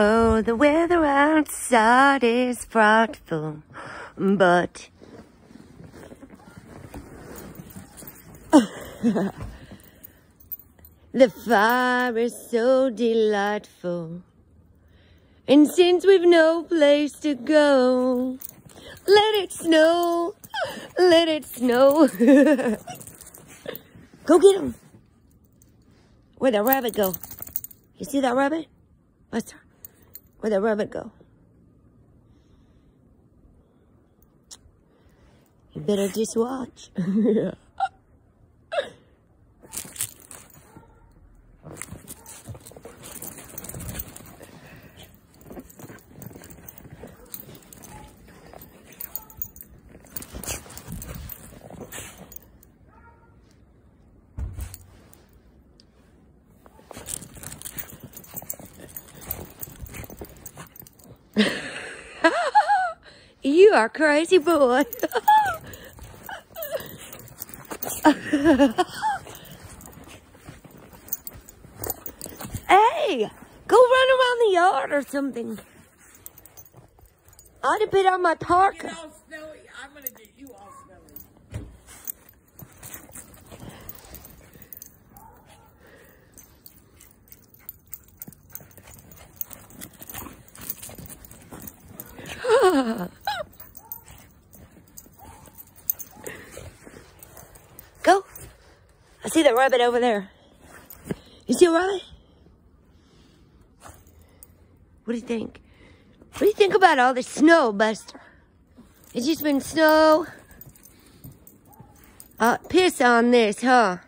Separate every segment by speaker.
Speaker 1: Oh, the weather outside is frightful, but the fire is so delightful. And since we've no place to go, let it snow, let it snow. go get him. Where'd that rabbit go? You see that rabbit? Buster, where'd that rabbit go? You better just watch. you are crazy boy. hey, go run around the yard or something. I'd have been on my parka.
Speaker 2: I'm gonna get you all smelly.
Speaker 1: I see that rabbit over there. You see a rabbit? What do you think? What do you think about all this snow, Buster? It's just been snow. Uh, piss on this, huh?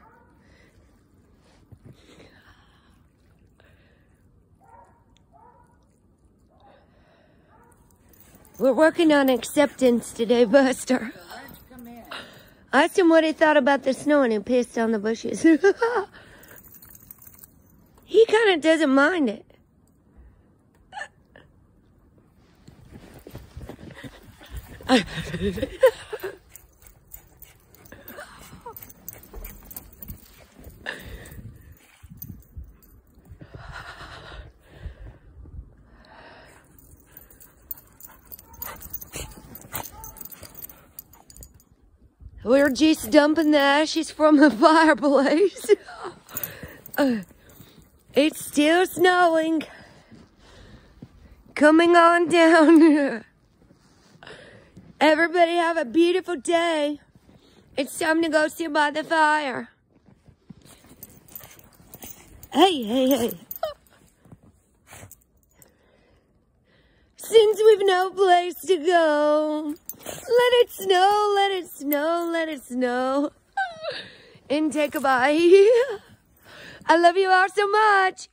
Speaker 1: We're working on acceptance today, Buster. Asked him what he thought about the snow and he pissed on the bushes. he kind of doesn't mind it. We're just dumping the ashes from the fireplace. Uh, it's still snowing. Coming on down. Everybody have a beautiful day. It's time to go sit by the fire. Hey, hey, hey. Since we've no place to go, let it snow, let it snow, let it snow. And take a bite. I love you all so much.